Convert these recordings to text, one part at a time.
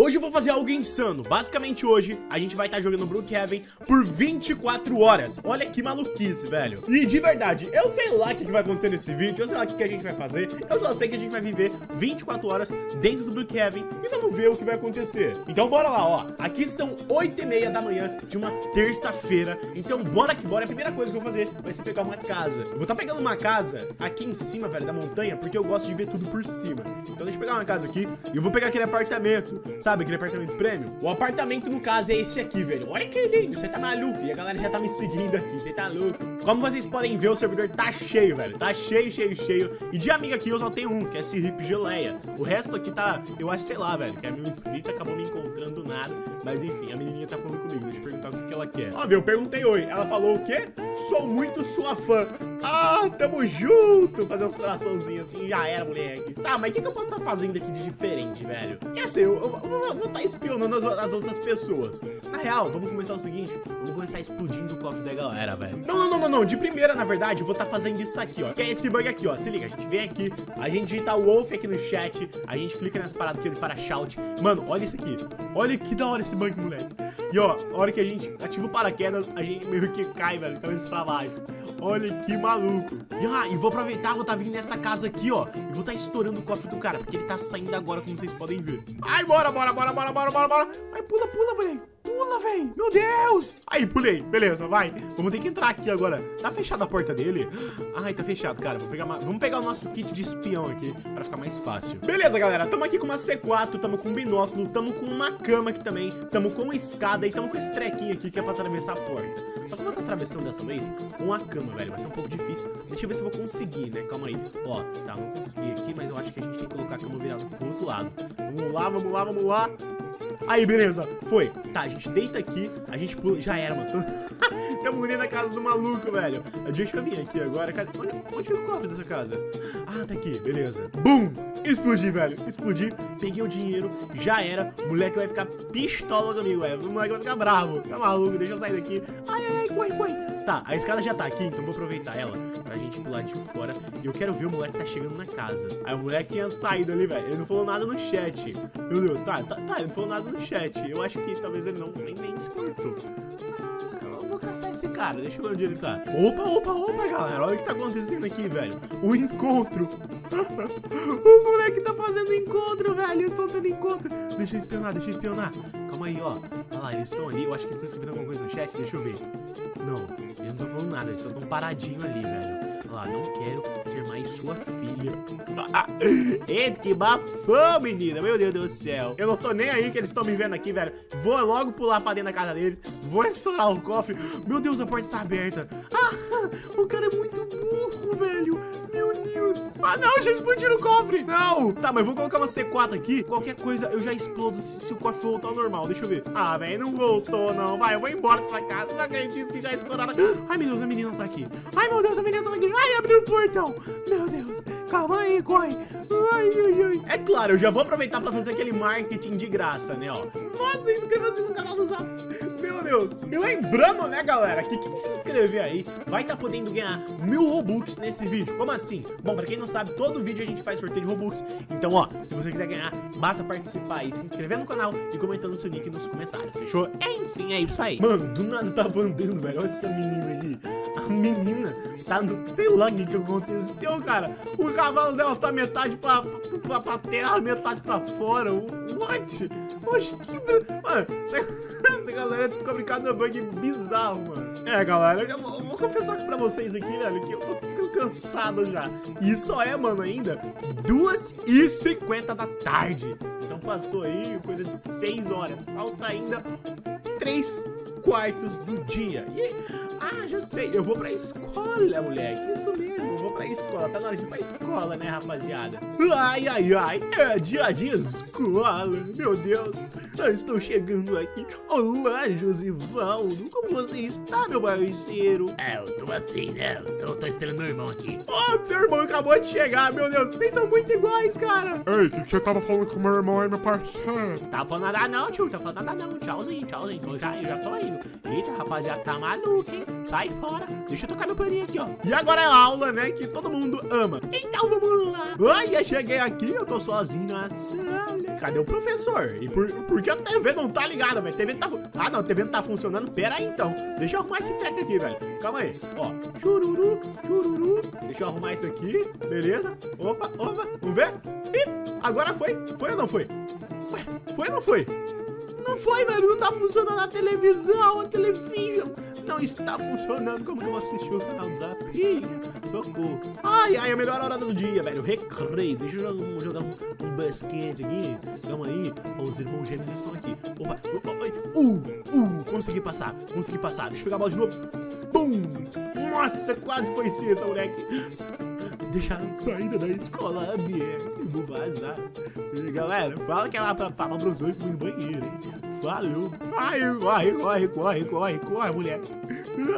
Hoje eu vou fazer algo insano. Basicamente hoje a gente vai estar tá jogando Brookhaven por 24 horas. Olha que maluquice, velho. E de verdade, eu sei lá o que, que, vai acontecer nesse vídeo, eu sei lá o que, que, a gente vai fazer. Eu só sei que a gente vai viver 24 horas dentro do Brookhaven e vamos ver o que vai acontecer. Então bora lá, ó. Aqui são 8 e meia da manhã de uma terça-feira. Então bora que bora. A primeira coisa que eu vou fazer vai ser pegar uma casa. Eu vou estar tá pegando uma casa aqui em cima, velho, da montanha, porque eu gosto de ver tudo por cima. Então deixa eu pegar uma casa aqui e eu vou pegar aquele apartamento, Sabe aquele apartamento prêmio? O apartamento, no caso, é esse aqui, velho. Olha que lindo, você tá maluco. E a galera já tá me seguindo aqui, você tá louco. Como vocês podem ver, o servidor tá cheio, velho. Tá cheio, cheio, cheio. E de amigo aqui eu só tenho um, que é esse Hip Geleia. O resto aqui tá, eu acho, sei lá, velho, que é meu inscrito, acabou me encontrando nada. Mas enfim, a menininha tá falando comigo. Deixa eu perguntar o que, que ela quer. Ó, viu, eu perguntei oi. Ela falou o quê? Sou muito sua fã. Ah, tamo junto. Fazer uns coraçãozinhos assim, já era, moleque. Tá, mas o que, que eu posso estar tá fazendo aqui de diferente, velho? Eu sei, eu, eu, eu vou estar tá espionando as, as, outras pessoas. Na real, vamos começar o seguinte: vamos começar explodindo o cofre da galera, velho. Não, não, não, não, não. De primeira, na verdade, eu vou estar tá fazendo isso aqui, ó. Que é esse bug aqui, ó. Se liga, a gente vem aqui, a gente digita o Wolf aqui no chat, a gente clica nessa parada aqui para shout. Mano, olha isso aqui. Olha que da hora esse bug, moleque. E ó, a hora que a gente ativa o paraquedas, a gente meio que cai, velho, cabeça pra baixo. Olha que maluco. E, ah, e vou aproveitar, vou estar tá vindo nessa casa aqui, ó. E vou estar tá estourando o cofre do cara, porque ele tá saindo agora, como vocês podem ver. Ai, bora, bora, bora, bora, bora, bora, bora. Ai, pula, pula, velho. Pula, velho. Meu Deus. Aí, pulei. Beleza, vai. Vamos ter que entrar aqui agora. Tá fechada a porta dele? Ai, tá fechado, cara. Vou pegar uma... Vamos pegar o nosso kit de espião aqui pra ficar mais fácil. Beleza, galera. Tamo aqui com uma C4, tamo com um binóculo, tamo com uma cama aqui também, tamo com uma escada e tamo com esse trequinho aqui que é pra atravessar a porta. Só que eu vou estar atravessando dessa vez com a cama, velho. Vai ser um pouco difícil. Deixa eu ver se eu vou conseguir, né? Calma aí. Ó, tá, não consegui aqui, mas eu acho que a gente tem que colocar a cama virada pro outro lado. Vamos lá, vamos lá, vamos lá. Aí, beleza. Foi. Tá, a gente deita aqui, a gente pula. Já era, mano. Tamo dentro da casa do maluco, velho. Deixa eu vir aqui agora. Cadê? Onde, onde fica o cofre dessa casa? Ah, tá aqui. Beleza. Bum! Explodi, velho. Explodi. Peguei o dinheiro. Já era. O moleque vai ficar pistola comigo, velho. O moleque vai ficar bravo. Fica maluco. Deixa eu sair daqui. Ai, ai, ai. Corre, corre. Tá, a escada já tá aqui, então vou aproveitar ela pra gente pular de fora. E eu quero ver o moleque tá chegando na casa. Aí o moleque tinha saído ali, velho. Ele não falou nada no chat. Meu Deus, tá, tá, tá, ele não falou nada no chat. Eu acho que talvez ele não nem, nem se cortou vou caçar esse cara. Deixa eu ver onde ele tá. Opa, opa, opa, galera. Olha o que tá acontecendo aqui, velho. O encontro. o moleque tá fazendo encontro, velho. Eles estão tendo encontro. Deixa eu espionar, deixa eu espionar. Calma aí, ó. Olha lá, eles estão ali. Eu acho que eles estão escrevendo alguma coisa no chat. Deixa eu ver. Não, eles não estão falando nada. Eles só estão paradinho ali, velho. Olha lá, não quero ser mais sua filha. Eita, que bafão, menina. Meu Deus do céu. Eu não tô nem aí que eles estão me vendo aqui, velho. Vou logo pular pra dentro da casa deles. Vou estourar o cofre. Meu Deus, a porta tá aberta. O cara é muito burro, velho. Meu Deus. Ah, não, já explodiram o cofre. Não. Tá, mas vou colocar uma C4 aqui. Qualquer coisa eu já explodo se, se o cofre voltar ao normal. Deixa eu ver. Ah, velho, não voltou, não. Vai, eu vou embora dessa casa. Não acredito que já estouraram. Ai, meu Deus, a menina tá aqui. Ai, meu Deus, a menina tá aqui. Ai, abriu o portão. Meu Deus. Calma aí, corre. Ai, ai, ai. É claro, eu já vou aproveitar pra fazer aquele marketing de graça, né, ó. Nossa, inscreva-se no canal do Zap. Meu Deus. E lembrando, né, galera, que quem se inscrever aí vai estar tá podendo ganhar mil Robux nesse vídeo. Como assim? Bom, pra quem não sabe, todo vídeo a gente faz sorteio de Robux. Então, ó, se você quiser ganhar, basta participar aí, se inscrever no canal e comentando seu nick nos comentários, fechou? Enfim, é isso aí. Mano, do nada tava andando, velho. Olha essa menina aqui. A menina tá no... Sei lá o que, que aconteceu, cara. O cavalo dela tá metade pra, pra, pra terra, metade pra fora. What? Oxe, que... Mano, essa galera descobre cada bug bizarro, mano. É, galera, eu já vou, vou confessar aqui pra vocês aqui, velho, que eu tô ficando cansado já. E só é, mano, ainda 2h50 da tarde. Então passou aí coisa de 6 horas. Falta ainda 3 quartos do dia. E, ah, já sei, eu vou pra escola, moleque. Isso mesmo, eu vou pra escola. Tá na hora de ir pra escola, né, rapaziada? Ai, ai, ai, é dia de escola. Meu Deus, eu estou chegando aqui. Olá, Josivaldo. Como você está, meu parceiro? É, eu tô assim, né? Eu tô, tô esperando meu irmão aqui. Oh, seu irmão acabou de chegar. Meu Deus, vocês são muito iguais, cara. Ei, o que, que você tava falando com meu irmão aí, meu parceiro? Tá falando nada não, tio. Tá falando nada não. Tchauzinho, tchauzinho. Eu já, eu já tô indo. Eita, rapaziada, tá maluco, hein? Sai fora. Deixa eu tocar meu paninho aqui, ó. E agora é a aula, né, que todo mundo ama. Então vamos lá. Ai, eu cheguei aqui, eu tô sozinho na sala. Cadê o professor? E por, por que a TV não tá ligada, velho? TV tá... Ah, não, a TV não tá funcionando. Pera aí, então. Deixa eu arrumar esse treco aqui, velho. Calma aí. Ó, chururu, chururu. Deixa eu arrumar isso aqui. Beleza. Opa, opa. Vamos ver? Ih, agora foi. Foi ou não foi? Ué, foi ou não foi? Não foi, velho. Não tá funcionando a televisão, a television. Não está funcionando. Como que eu vou assistir o canal Zap? Ih, Socorro. Ai, ai, a melhor hora do dia, velho. Recreio. Deixa eu jogar um, jogar um, um basquete aqui. Calma aí. Os irmãos gêmeos estão aqui. Opa. Uh, uh, consegui passar. Consegui passar. Deixa eu pegar a bola de novo. Bum. Nossa, quase foi cesta, moleque. Deixaram saída da escola aberta. Vou vazar. Galera, fala que ela pra falar pro professor que no banheiro, hein? Falou. Ai, corre, corre, corre, corre, corre, moleque.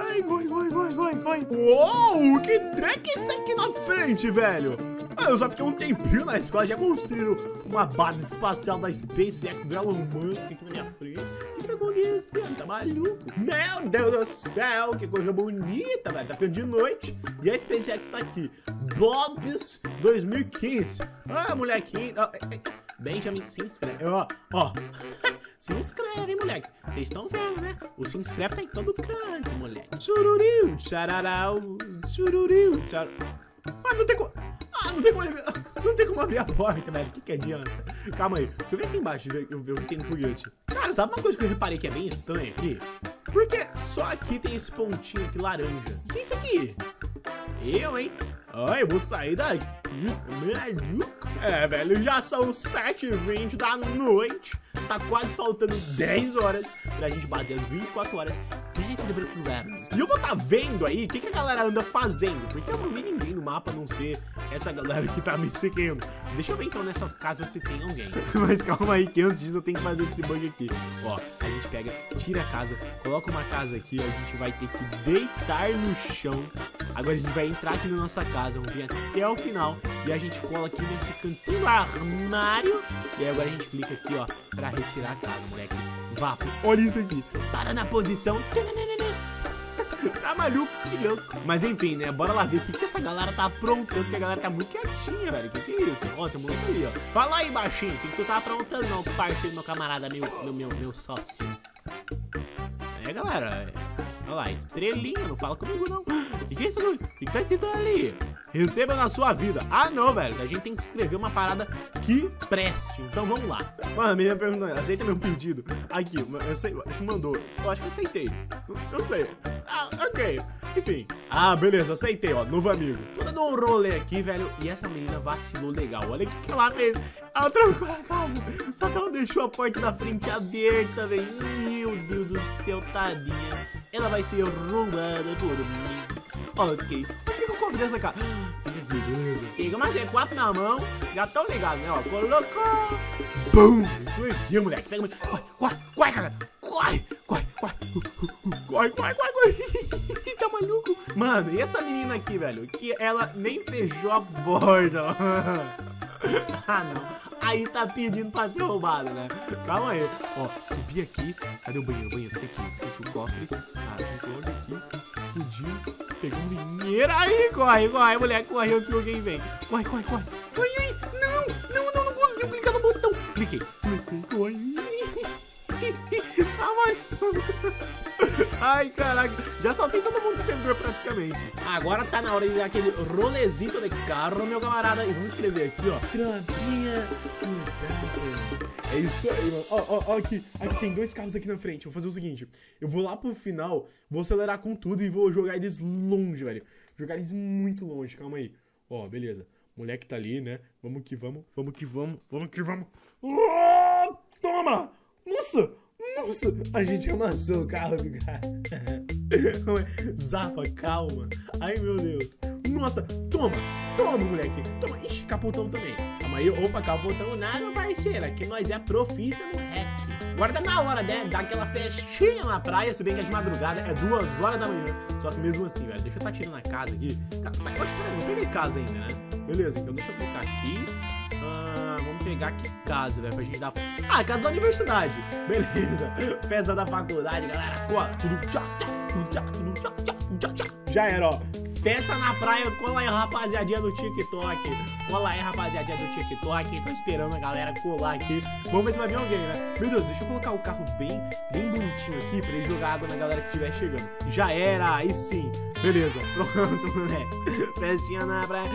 Ai, corre, corre, corre, corre, corre. Uou, que treco é isso aqui na frente, velho? Ah, eu só fiquei um tempinho na escola, já construíram uma base espacial da SpaceX do Elon Musk aqui na minha frente. O que tá acontecendo? Tá maluco? Meu Deus do céu, que coisa bonita, velho. Tá ficando de noite e a SpaceX tá aqui. Bobs 2015. Ah, molequinho. Ah, é, é, Benjamin, se inscreve. Ó, ó. Se inscreve, moleque. Vocês estão vendo, né? O se inscreve tá em todo canto, moleque. Sururiu, tchararau, sururiu, tchar... Ah, não tem como... Ah, não tem como... Não tem como abrir a porta, velho. O que que adianta? Calma aí. Deixa eu ver aqui embaixo, ver, ver o que tem no foguete. Cara, sabe uma coisa que eu reparei que é bem estranha aqui? Porque só aqui tem esse pontinho aqui laranja. O que é isso aqui? Eu, hein? Ai, vou sair daqui. É, velho, já são 7h20 da noite. Tá quase faltando 10 horas pra gente bater as 24 horas. E eu vou tá vendo aí o que, que a galera anda fazendo. Porque eu não vi ninguém no mapa a não ser essa galera que tá me seguindo. Deixa eu ver então nessas casas se tem alguém. Mas calma aí, que antes disso eu tenho que fazer esse bug aqui. Ó, a gente pega, tira a casa, coloca uma casa aqui, a gente vai ter que deitar no chão. Agora a gente vai entrar aqui na nossa casa, vamos vir até o final e a gente cola aqui nesse cantinho armário. E aí agora a gente clica aqui, ó, pra retirar a casa, moleque. Vá, olha isso aqui. Para na posição. Tá maluco, que louco. Mas enfim, né? Bora lá ver o que, que essa galera tá aprontando, porque a galera tá muito quietinha, velho. Que, que é isso? Ó, tem um moleque ali, ó. Fala aí, baixinho, o que, que tu tá aprontando, não, parceiro, meu camarada, meu, meu, meu, meu sócio. É, galera. Olha lá, estrelinha, não fala comigo, não. O que, que é isso? O que, que tá escrito ali? Receba na sua vida. Ah, não, velho. A gente tem que escrever uma parada que preste. Então vamos lá. Mano, a menina perguntando, aceita meu pedido? Aqui, eu sei, acho que mandou. Eu acho que aceitei. Eu sei. Ah, ok. Enfim. Ah, beleza, aceitei, ó. Novo amigo. Tô dando um rolê aqui, velho. E essa menina vacilou legal. Olha o que, ela fez. Ela trancou a casa. Só que ela deixou a porta da frente aberta, velho. Meu Deus do céu, tadinha. Ela vai ser roubada por mim. Ok. Por que eu convidei essa cara? Beleza. Pega uma G4 na mão. Já tão ligado, né? Ó, colocou. Bum! Aqui, moleque. Pega muito. Corre, corre, corre, cara. Corre, corre, corre. Corre, corre, corre, corre. tá maluco? Mano, e essa menina aqui, velho? Que ela nem fechou a porta. ah, não. Aí tá pedindo pra ser roubado, né? Calma aí. Ó, subi aqui. Cadê o banheiro? O banheiro, fica aqui. Fica aqui o cofre. Ah, ficou aqui. Explodiu. Pegou um dinheiro. Aí, corre, corre, moleque. Corre antes que alguém vem. Corre, corre, corre. Ai, ai. Não, não, não, não consigo clicar no botão. Cliquei. Cliquei, corre. Ai, caraca. Já soltei todo mundo do servidor praticamente. Agora tá na hora de dar aquele rolezito de carro, meu camarada. E vamos escrever aqui, ó. Trampinha usada. É isso aí, mano. Ó, ó, ó, aqui. Aqui tem dois carros aqui na frente. Vou fazer o seguinte. Eu vou lá pro final, vou acelerar com tudo e vou jogar eles longe, velho. Jogar eles muito longe. Calma aí. Ó, beleza. Moleque tá ali, né? Vamos que vamos. Vamos que vamos. Vamos que vamos. Toma! Nossa! A gente amassou o carro do cara. Zapa, calma. Ai, meu Deus. Nossa, toma! Toma, moleque. Toma. Ixi, capotão também. Calma aí. Opa, capotão nada, parceiro. Aqui nós é profissa no hack. Agora tá na hora, né? Dar aquela festinha na praia. Se bem que é de madrugada, é duas horas da manhã. Só que mesmo assim, velho. Deixa eu tá tirando a casa aqui. Tá, eu acho que não peguei casa ainda, né? Beleza, então deixa eu clicar aqui. Vamos pegar que casa, velho, pra gente dar... Ah, casa da universidade. Beleza. Festa da faculdade, galera. Cola. Já era, ó. Festa na praia, cola aí, rapaziadinha do TikTok. Cola aí, rapaziadinha do TikTok. Tô esperando a galera colar aqui. Vamos ver se vai vir alguém, né? Meu Deus, deixa eu colocar o carro bem, bem bonitinho aqui pra ele jogar água na galera que estiver chegando. Já era, aí sim. Beleza, pronto, moleque. Festinha na praia.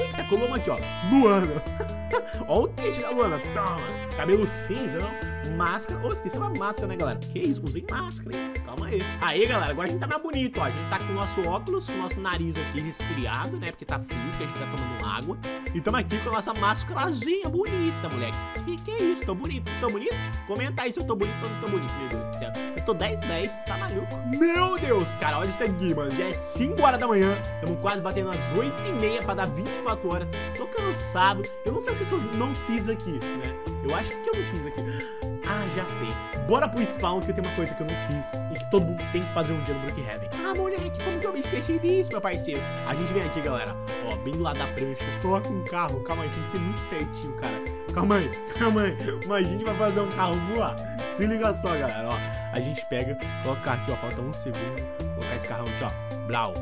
Eita, colou uma aqui, ó. Luana. ó o kit da Luana. Toma. Cabelo cinza, não? Máscara. Ô, oh, esqueci uma máscara, né, galera? Que isso, usei máscara, hein? Calma aí. Aí, galera, agora a gente tá mais bonito, ó. A gente tá com o nosso óculos, o nosso nariz aqui resfriado, né? Porque tá frio, que a gente tá tomando água. E tamo aqui com a nossa máscarazinha bonita, moleque. Que que é isso? Tô bonito? Tô bonito? Comenta aí se eu tô bonito ou não tô bonito, meu Deus do céu. Eu tô 10-10, tá maluco? Meu Deus, cara, olha isso aqui, mano. Já é 5 horas da manhã. Tamo quase batendo as 8h30 pra dar 24 horas. Tô cansado. Eu não sei o que, que eu não fiz aqui, né? Eu acho que eu não fiz aqui. Ah, já sei. Bora pro spawn que tem uma coisa que eu não fiz e que todo mundo tem que fazer um dia no Brookhaven. Ah, moleque, como que eu me esqueci disso, meu parceiro? A gente vem aqui, galera, ó, bem lado da prancha, toca um carro. Calma aí, tem que ser muito certinho, cara. Calma aí, calma aí. Mas a gente vai fazer um carro voar. Se liga só, galera, ó. A gente pega, coloca aqui, ó, falta um segundo. Colocar esse carrão aqui, ó. Blau.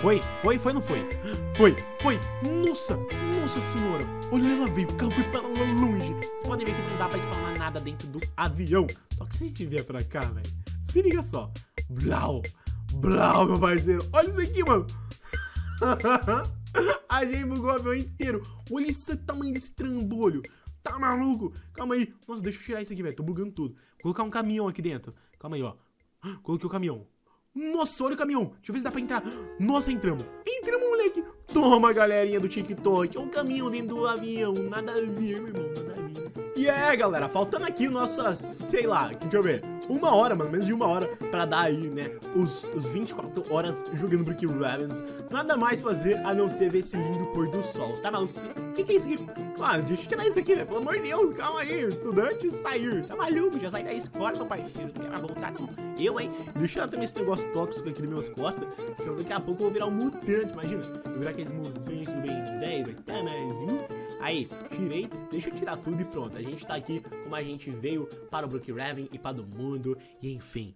Foi? Foi? Foi não foi? Foi, foi. Nossa, nossa senhora. Olha, ela veio. O carro foi para lá longe. Vocês podem ver que não dá pra spawnar nada dentro do avião. Só que se a gente vier pra cá, velho, se liga só. Blau. Blau, meu parceiro. Olha isso aqui, mano. a gente bugou o avião inteiro. Olha esse tamanho desse trambolho. Tá maluco? Calma aí. Nossa, deixa eu tirar isso aqui, velho. Tô bugando tudo. Vou colocar um caminhão aqui dentro. Calma aí, ó. Coloquei o caminhão. Nossa, olha o caminhão. Deixa eu ver se dá pra entrar. Nossa, entramos. Entramos, moleque. Toma, galerinha do TikTok. É um caminhão dentro do avião. Nada a ver, meu irmão. Nada a ver. E é, galera. Faltando aqui nossas, sei lá, deixa eu ver. Uma hora, mano. Menos de uma hora pra dar aí, né? Os, os 24 horas jogando Brick Ravens. Nada mais fazer a não ser ver esse lindo pôr do sol. Tá maluco? O que, que é isso aqui? Ah, deixa eu tirar isso aqui, velho. Pelo amor de Deus, calma aí. Estudante sair. Tá maluco? Já saí da escola, meu parceiro. Não quero voltar, não. Eu, hein? Deixa eu também esse negócio tóxico aqui nas minhas costas. Senão daqui a pouco eu vou virar um mutante. Imagina. Eu virar aqueles mutantes do Ben 10, vai. Tá, maluco? Aí, tirei, deixa eu tirar tudo e pronto. A gente tá aqui como a gente veio para o Brook Raven e para o mundo, e enfim.